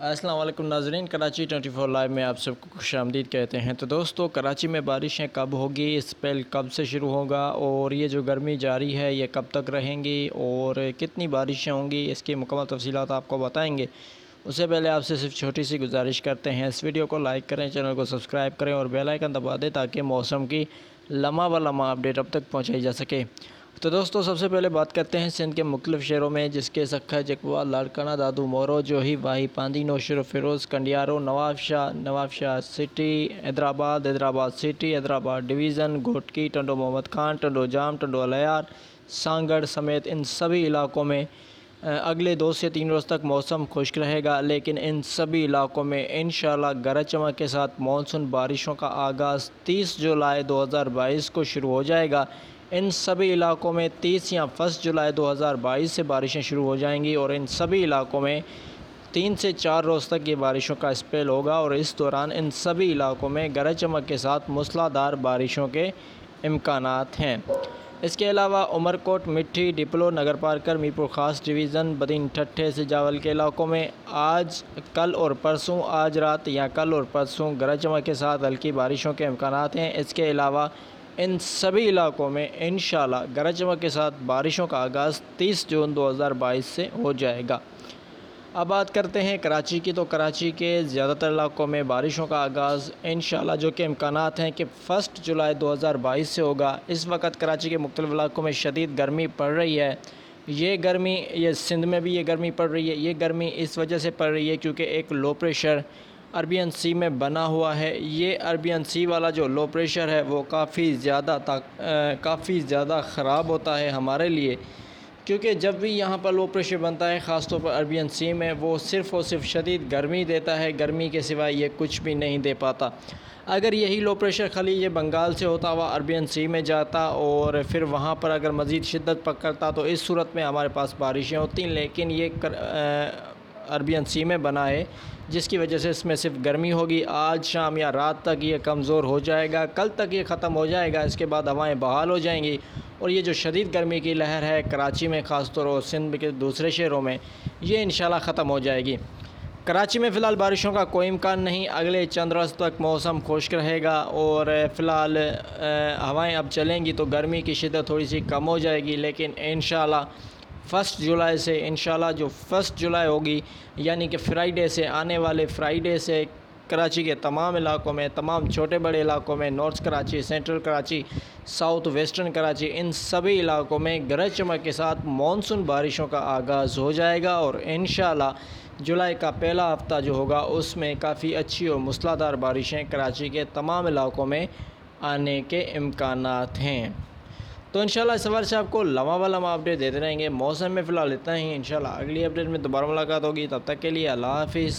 असलम नाजरीन, कराची 24 लाइव में आप सबको खुश आमदीद कहते हैं। तो दोस्तों, कराची में बारिशें कब होगी स्पेल कब से शुरू होगा, और ये जो गर्मी जारी है, ये कब तक रहेंगी, और कितनी बारिशें होंगी, इसकी मुकम्मल तफसीत आपको बताएँगे। उससे पहले आपसे सिर्फ़ छोटी सी गुजारिश करते हैं, इस वीडियो को लाइक करें, चैनल को सब्सक्राइब करें, और बेल आइकन दबा दें, ताकि मौसम की लम्हा व लम्हा अपडेट अब तक पहुँचाई जा सके। तो दोस्तों, सबसे पहले बात करते हैं सिंध के मुख्तलिफ़ शहरों में, जिसके सखा जकवा लाड़काना दादू, Moro, Johi Wahi Pandhi, Naushahro, Feroze, Kandiaro, Nawab Shah Nawab Shah city, Hyderabad Hyderabad city, Hyderabad division, Ghotki, Tando Muhammad Khan, Tando Jam, Tando Allahyar, Sanghar समेत इन सभी इलाकों में अगले दो से तीन रोज़ तक मौसम खुश्क रहेगा, लेकिन इन सभी इलाकों में इन गरज चमक के साथ मानसून बारिशों का आगाज़ 30 जुलाई 2022 को शुरू हो जाएगा। इन सभी इलाकों में तीस या फ़र्स्ट जुलाई 2022 से बारिशें शुरू हो जाएँगी और इन सभी इलाकों में तीन से चार रोज़ तक ये बारिशों का स्पेल होगा और इस दौरान इन सभी इलाकों में गरज चमक के साथ मूसलाधार बारिशों के इम्कान हैं। इसके अलावा उमरकोट, मिट्टी, डिप्लो, नगर पार्कर मीरपुर ख़ास डिवीज़न, बदीन, ठट्ठे से जावल के इलाकों में आज, कल और परसों, आज रात या कल और परसों गरज चमक के साथ हल्की बारिशों के इम्कान हैं। इसके अलावा इन सभी इलाकों में इन गरज चमक के साथ बारिशों का आगाज़ 30 जून 2022 से हो जाएगा। अब बात करते हैं कराची की। तो कराची के ज़्यादातर इलाकों में बारिशों का आगाज़ इन जो कि इम्कान हैं कि फ़र्स्ट जुलाई 2022 से होगा। इस वक्त कराची के मुख्तलिफ़ इलाकों में शदीद गर्मी पड़ रही है। ये गर्मी, ये सिंध में भी ये गर्मी पड़ रही है। ये गर्मी इस वजह से पड़ रही है क्योंकि एक लो प्रेशर अरबियन सी में बना हुआ है। ये अरबियन सी वाला जो लो प्रेशर है वो काफ़ी ज़्यादा काफ़ी ज़्यादा ख़राब होता है हमारे लिए। क्योंकि जब भी यहाँ पर लो प्रेशर बनता है ख़ास तौर पर अरबियन सी में वो सिर्फ़ और सिर्फ़ शदीद गर्मी देता है। गर्मी के सिवाय ये कुछ भी नहीं दे पाता। अगर यही लो प्रेशर खाली ये बंगाल से होता हुआ अरबियन सी में जाता और फिर वहाँ पर अगर मज़ीद शिद्दत पकड़ता तो इस सूरत में हमारे पास बारिशें होती लेकिन ये कर, आ, अरबियन सी में बना है, जिसकी वजह से इसमें सिर्फ़ गर्मी होगी। आज शाम या रात तक ये कमज़ोर हो जाएगा, कल तक ये ख़त्म हो जाएगा, इसके बाद हवाएँ बहाल हो जाएँगी। और ये जो शदीद गर्मी की लहर है कराची में ख़ास तौर और सिंध के दूसरे शहरों में, ये इन ख़त्म हो जाएगी। कराची में फ़िलहाल बारिशों का कोई इम्कान नहीं, अगले चंद रोज़ तक मौसम खुश्क रहेगा और फ़िलहाल हवाएँ अब चलेंगी तो गर्मी की शिदत थोड़ी सी कम हो जाएगी, लेकिन इन फ़र्स्ट जुलाई से इन जो फ़र्स्ट जुलाई होगी, यानी कि फ्राइडे से आने वाले फ्राइडे से कराची के तमाम इलाकों में, तमाम छोटे बड़े इलाकों में, north Karachi, central Karachi, south western Karachi, इन सभी इलाकों में गरज चमक के साथ मानसून बारिशों का आगाज़ हो जाएगा और इन जुलाई का पहला हफ़्ता जो होगा, उसमें काफ़ी अच्छी और मूसलाधार बारिशें कराची के तमाम इलाकों में आने के इम्कान हैं। तो इंशाल्लाह इस हवाले से आपको लंबा लंबा अपडेट देते रहेंगे। मौसम में फ़िलहाल इतना ही। इंशाल्लाह अगली अपडेट में दोबारा मुलाकात होगी। तब तक के लिए अल्लाह हाफिज़।